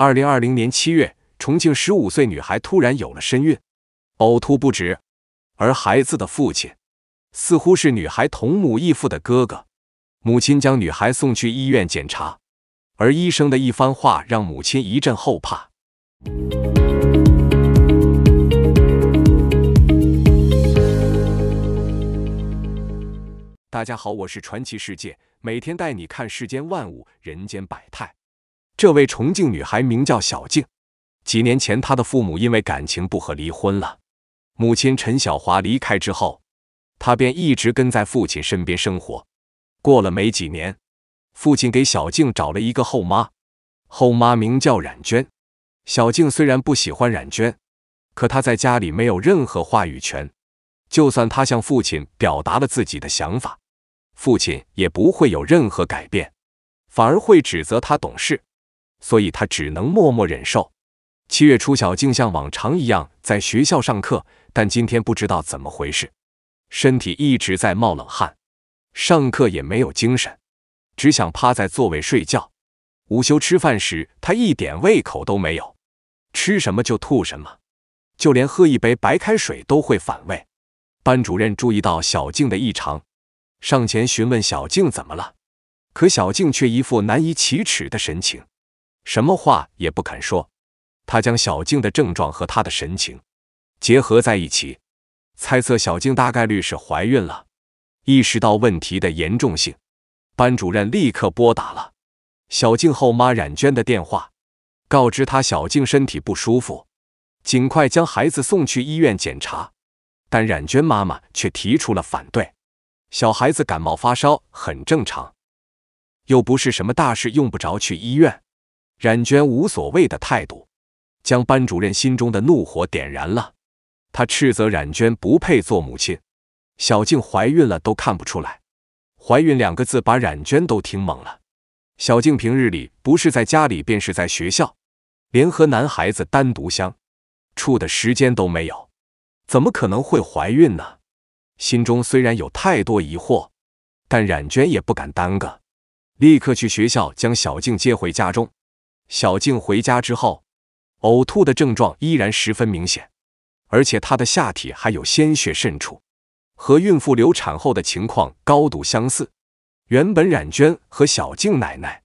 二零二零年七月，重庆十五岁女孩突然有了身孕，呕吐不止，而孩子的父亲似乎是女孩同母异父的哥哥。母亲将女孩送去医院检查，而医生的一番话让母亲一阵后怕。大家好，我是传奇世界，每天带你看世间万物、人间百态。这位重庆女孩名叫小静。几年前，她的父母因为感情不和离婚了。母亲陈小华离开之后，她便一直跟在父亲身边生活。过了没几年，父亲给小静找了一个后妈，后妈名叫冉娟。小静虽然不喜欢冉娟，可她在家里没有任何话语权。就算她向父亲表达了自己的想法，父亲也不会有任何改变，反而会指责她懂事。所以他只能默默忍受。七月初，小静像往常一样在学校上课，但今天不知道怎么回事，身体一直在冒冷汗，上课也没有精神，只想趴在座位睡觉。午休吃饭时，他一点胃口都没有，吃什么就吐什么，就连喝一杯白开水都会反胃。班主任注意到小静的异常，上前询问小静怎么了，可小静却一副难以启齿的神情。什么话也不肯说，他将小静的症状和她的神情结合在一起，猜测小静大概率是怀孕了。意识到问题的严重性，班主任立刻拨打了小静后妈冉娟的电话，告知她小静身体不舒服，尽快将孩子送去医院检查。但冉娟妈妈却提出了反对，小孩子感冒发烧很正常，又不是什么大事，用不着去医院。冉娟无所谓的态度，将班主任心中的怒火点燃了。他斥责冉娟不配做母亲，小静怀孕了都看不出来。怀孕两个字把冉娟都听懵了。小静平日里不是在家里，便是在学校，连和男孩子单独相处的时间都没有，怎么可能会怀孕呢？心中虽然有太多疑惑，但冉娟也不敢耽搁，立刻去学校将小静接回家中。小静回家之后，呕吐的症状依然十分明显，而且她的下体还有鲜血渗出，和孕妇流产后的情况高度相似。原本冉娟和小静奶奶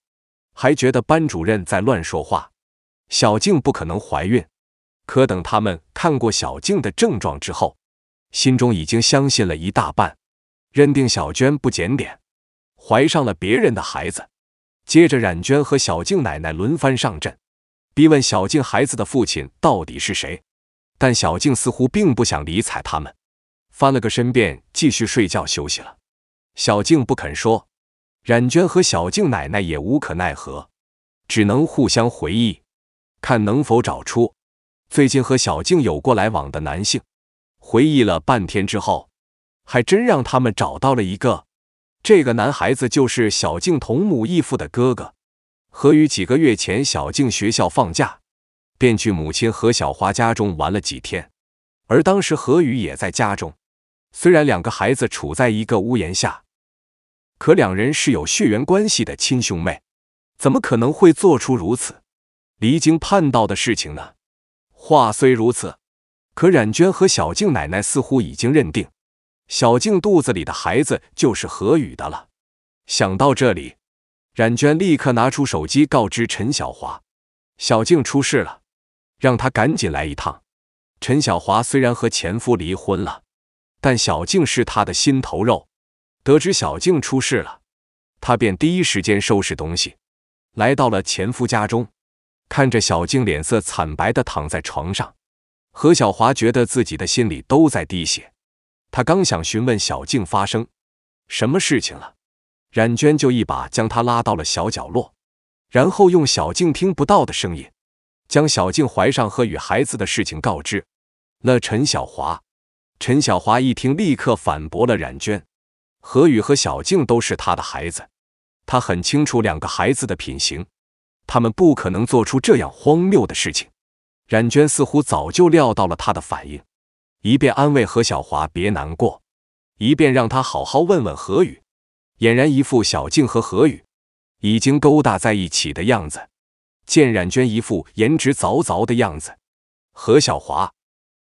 还觉得班主任在乱说话，小静不可能怀孕。可等他们看过小静的症状之后，心中已经相信了一大半，认定小娟不检点，怀上了别人的孩子。接着，冉娟和小静奶奶轮番上阵，逼问小静孩子的父亲到底是谁。但小静似乎并不想理睬他们，翻了个身便继续睡觉休息了。小静不肯说，冉娟和小静奶奶也无可奈何，只能互相回忆，看能否找出最近和小静有过来往的男性。回忆了半天之后，还真让他们找到了一个。这个男孩子就是小静同母异父的哥哥何宇。几个月前，小静学校放假，便去母亲何小华家中玩了几天。而当时何宇也在家中。虽然两个孩子处在一个屋檐下，可两人是有血缘关系的亲兄妹，怎么可能会做出如此离经叛道的事情呢？话虽如此，可冉娟和小静奶奶似乎已经认定。小静肚子里的孩子就是何宇的了。想到这里，冉娟立刻拿出手机告知陈小华：“小静出事了，让他赶紧来一趟。”陈小华虽然和前夫离婚了，但小静是他的心头肉。得知小静出事了，他便第一时间收拾东西，来到了前夫家中。看着小静脸色惨白的躺在床上，何小华觉得自己的心里都在滴血。他刚想询问小静发生什么事情了，冉娟就一把将他拉到了小角落，然后用小静听不到的声音，将小静怀上和与孩子的事情告知了陈小华。陈小华一听，立刻反驳了冉娟：“何宇和小静都是他的孩子，他很清楚两个孩子的品行，他们不可能做出这样荒谬的事情。”冉娟似乎早就料到了他的反应。一边安慰何小华别难过，一边让他好好问问何宇，俨然一副小静和何宇已经勾搭在一起的样子。见冉娟一副颜值凿凿的样子，何小华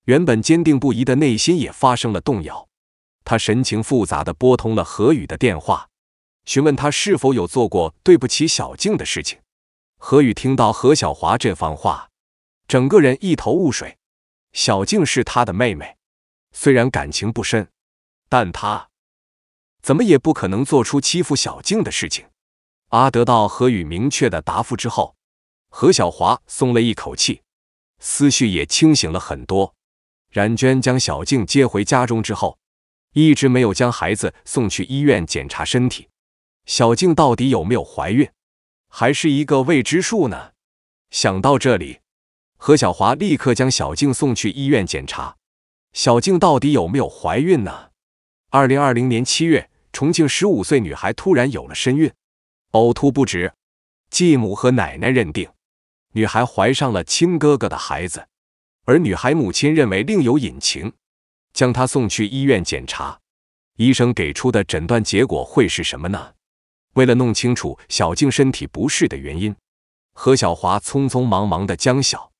原本坚定不移的内心也发生了动摇。他神情复杂的拨通了何宇的电话，询问他是否有做过对不起小静的事情。何宇听到何小华这番话，整个人一头雾水。小静是他的妹妹，虽然感情不深，但他怎么也不可能做出欺负小静的事情。阿得到何宇明确的答复之后，何小华松了一口气，思绪也清醒了很多。冉娟将小静接回家中之后。一直没有将孩子送去医院检查身体，小静到底有没有怀孕，还是一个未知数呢？想到这里，何小华立刻将小静送去医院检查。小静到底有没有怀孕呢？二零二零年七月，重庆十五岁女孩突然有了身孕，呕吐不止，继母和奶奶认定女孩怀上了亲哥哥的孩子，而女孩母亲认为另有隐情。将她送去医院检查，医生给出的诊断结果会是什么呢？为了弄清楚小静身体不适的原因，何小华匆匆忙忙的将小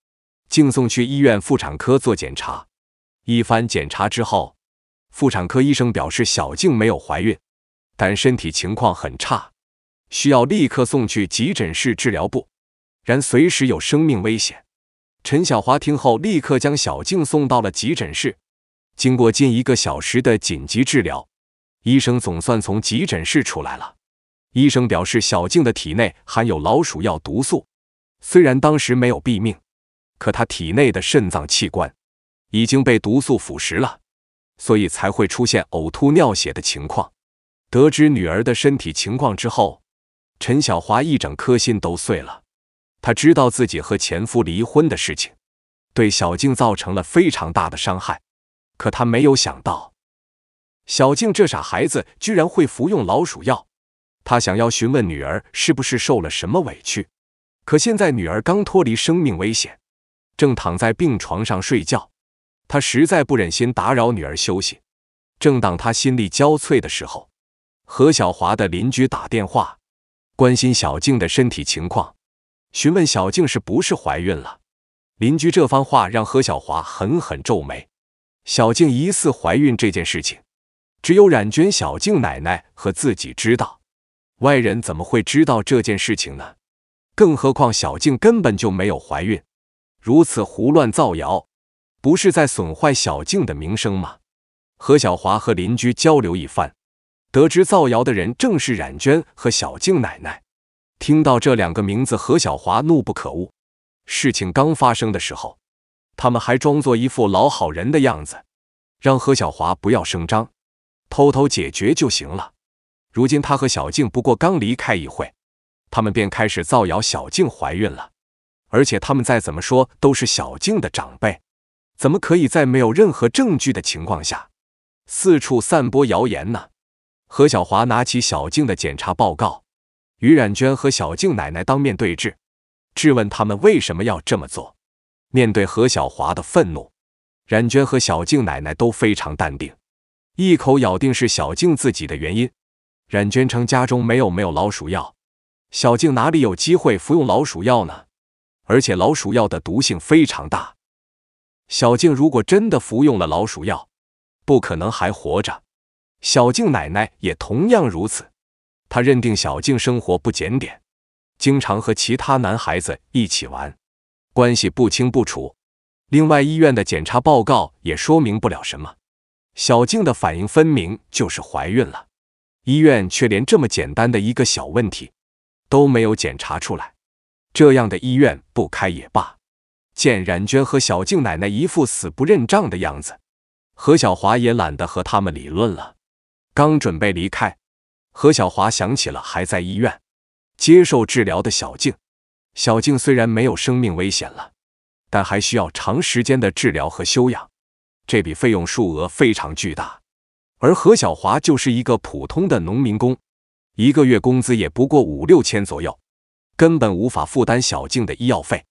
静送去医院妇产科做检查。一番检查之后，妇产科医生表示小静没有怀孕，但身体情况很差，需要立刻送去急诊室治疗部，然随时有生命危险。陈小华听后，立刻将小静送到了急诊室。经过近一个小时的紧急治疗，医生总算从急诊室出来了。医生表示，小静的体内含有老鼠药毒素，虽然当时没有毙命，可她体内的肾脏器官已经被毒素腐蚀了，所以才会出现呕吐、尿血的情况。得知女儿的身体情况之后，陈小华一整颗心都碎了。他知道自己和前夫离婚的事情，对小静造成了非常大的伤害。可他没有想到，小静这傻孩子居然会服用老鼠药。他想要询问女儿是不是受了什么委屈，可现在女儿刚脱离生命危险，正躺在病床上睡觉，他实在不忍心打扰女儿休息。正当他心力交瘁的时候，何小华的邻居打电话关心小静的身体情况，询问小静是不是怀孕了。邻居这番话让何小华狠狠皱眉。小静疑似怀孕这件事情，只有冉娟、小静奶奶和自己知道，外人怎么会知道这件事情呢？更何况小静根本就没有怀孕，如此胡乱造谣，不是在损坏小静的名声吗？何小华和邻居交流一番，得知造谣的人正是冉娟和小静奶奶。听到这两个名字，何小华怒不可遏。事情刚发生的时候。他们还装作一副老好人的样子，让何小华不要声张，偷偷解决就行了。如今他和小静不过刚离开一会，他们便开始造谣小静怀孕了。而且他们再怎么说都是小静的长辈，怎么可以在没有任何证据的情况下四处散播谣言呢？何小华拿起小静的检查报告，与冉娟和小静奶奶当面对质，质问他们为什么要这么做。面对何小华的愤怒，冉娟和小静奶奶都非常淡定，一口咬定是小静自己的原因。冉娟称家中没有没有老鼠药，小静哪里有机会服用老鼠药呢？而且老鼠药的毒性非常大，小静如果真的服用了老鼠药，不可能还活着。小静奶奶也同样如此，她认定小静生活不检点，经常和其他男孩子一起玩。关系不清不楚，另外医院的检查报告也说明不了什么。小静的反应分明就是怀孕了，医院却连这么简单的一个小问题都没有检查出来，这样的医院不开也罢。见冉娟和小静奶奶一副死不认账的样子，何小华也懒得和他们理论了。刚准备离开，何小华想起了还在医院接受治疗的小静。小静虽然没有生命危险了，但还需要长时间的治疗和休养，这笔费用数额非常巨大。而何小华就是一个普通的农民工，一个月工资也不过五六千左右，根本无法负担小静的医药费，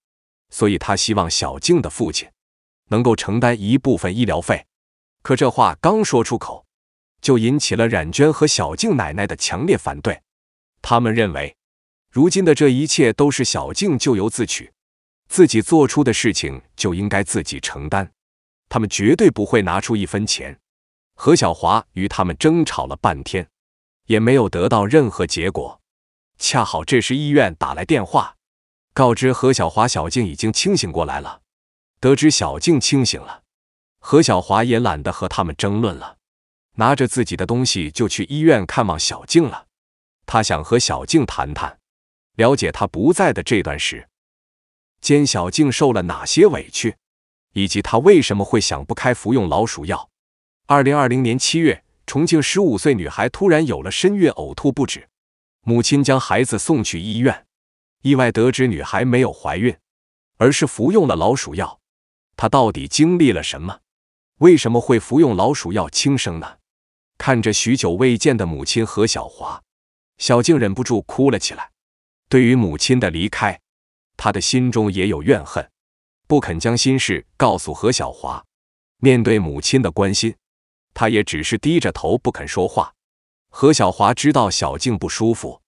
所以他希望小静的父亲能够承担一部分医疗费。可这话刚说出口，就引起了冉娟和小静奶奶的强烈反对，他们认为。如今的这一切都是小静咎由自取，自己做出的事情就应该自己承担。他们绝对不会拿出一分钱。何小华与他们争吵了半天，也没有得到任何结果。恰好这时医院打来电话，告知何小华小静已经清醒过来了。得知小静清醒了，何小华也懒得和他们争论了，拿着自己的东西就去医院看望小静了。他想和小静谈谈，了解她不在的这段时间，小静受了哪些委屈，以及她为什么会想不开服用老鼠药。二零二零年七月，重庆十五岁女孩突然有了身孕，呕吐不止。母亲将孩子送去医院，意外得知女孩没有怀孕，而是服用了老鼠药。她到底经历了什么？为什么会服用老鼠药轻生呢？看着许久未见的母亲何小华，小静忍不住哭了起来。对于母亲的离开，她的心中也有怨恨，不肯将心事告诉何小华。面对母亲的关心，她也只是低着头不肯说话。何小华知道小静不舒服，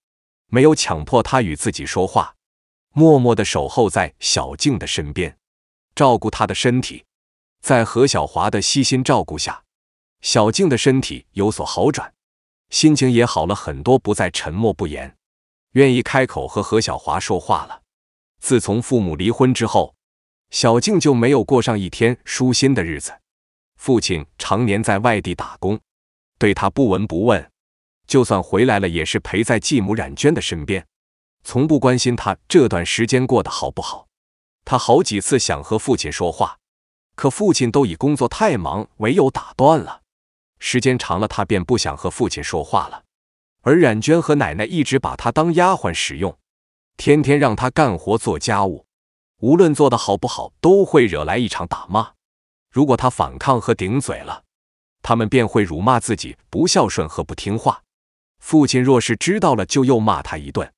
没有强迫她与自己说话，默默的守候在小静的身边，照顾她的身体。在何小华的悉心照顾下，小静的身体有所好转，心情也好了很多，不再沉默不言，愿意开口和何小华说话了。自从父母离婚之后，小静就没有过上一天舒心的日子。父亲常年在外地打工，对他不闻不问。就算回来了，也是陪在继母冉娟的身边，从不关心她这段时间过得好不好。他好几次想和父亲说话，可父亲都以工作太忙为由打断了。时间长了，他便不想和父亲说话了。而冉娟和奶奶一直把他当丫鬟使用，天天让他干活做家务，无论做得好不好，都会惹来一场打骂。如果他反抗和顶嘴了，他们便会辱骂自己不孝顺和不听话。父亲若是知道了，就又骂他一顿。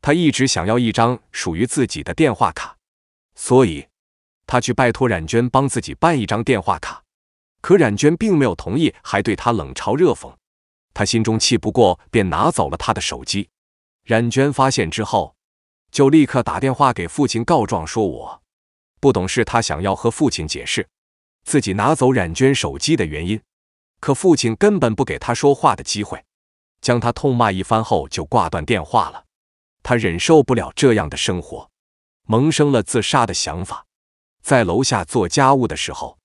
他一直想要一张属于自己的电话卡，所以他去拜托冉娟帮自己办一张电话卡。可冉娟并没有同意，还对他冷嘲热讽。他心中气不过，便拿走了他的手机。冉娟发现之后，就立刻打电话给父亲告状，说我不懂事。他想要和父亲解释自己拿走冉娟手机的原因，可父亲根本不给他说话的机会。将他痛骂一番后，就挂断电话了。他忍受不了这样的生活，萌生了自杀的想法。在楼下做家务的时候，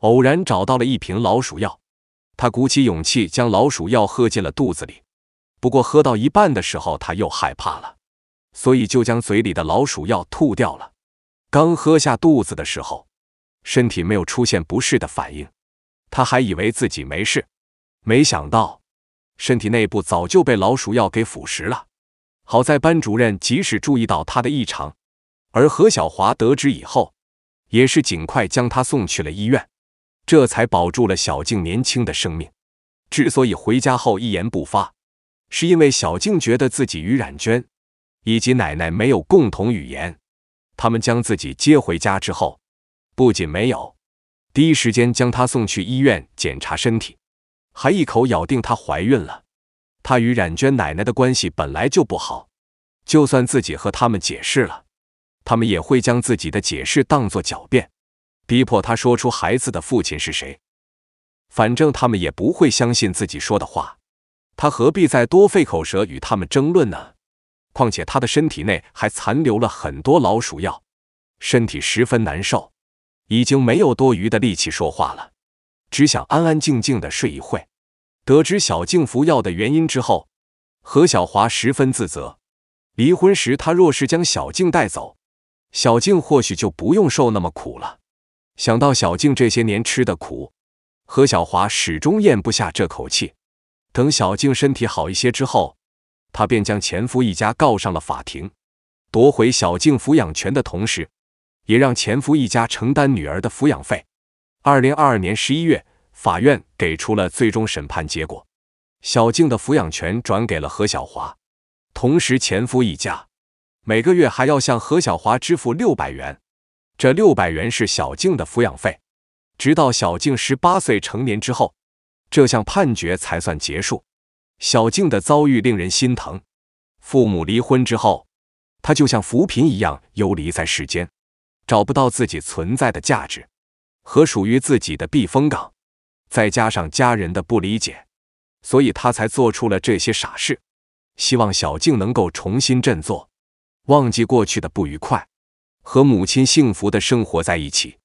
偶然找到了一瓶老鼠药，他鼓起勇气将老鼠药喝进了肚子里。不过喝到一半的时候，他又害怕了，所以就将嘴里的老鼠药吐掉了。刚喝下肚子的时候，身体没有出现不适的反应，他还以为自己没事，没想到。身体内部早就被老鼠药给腐蚀了，好在班主任及时注意到他的异常，而何小华得知以后，也是尽快将他送去了医院，这才保住了小静年轻的生命。之所以回家后一言不发，是因为小静觉得自己与冉娟以及奶奶没有共同语言。他们将自己接回家之后，不仅没有第一时间将她送去医院检查身体。还一口咬定她怀孕了。她与冉娟奶奶的关系本来就不好，就算自己和他们解释了，他们也会将自己的解释当作狡辩，逼迫她说出孩子的父亲是谁。反正他们也不会相信自己说的话，他何必再多费口舌与他们争论呢？况且他的身体内还残留了很多老鼠药，身体十分难受，已经没有多余的力气说话了。只想安安静静的睡一会。得知小静服药的原因之后，何小华十分自责。离婚时，他若是将小静带走，小静或许就不用受那么苦了。想到小静这些年吃的苦，何小华始终咽不下这口气。等小静身体好一些之后，他便将前夫一家告上了法庭，夺回小静抚养权的同时，也让前夫一家承担女儿的抚养费。二零二二年十一月，法院给出了最终审判结果，小静的抚养权转给了何小华，同时前夫一家每个月还要向何小华支付六百元，这六百元是小静的抚养费，直到小静十八岁成年之后，这项判决才算结束。小静的遭遇令人心疼，父母离婚之后，她就像浮萍一样游离在世间，找不到自己存在的价值。和属于自己的避风港。再加上家人的不理解，所以他才做出了这些傻事。希望小静能够重新振作，忘记过去的不愉快，和母亲幸福的生活在一起。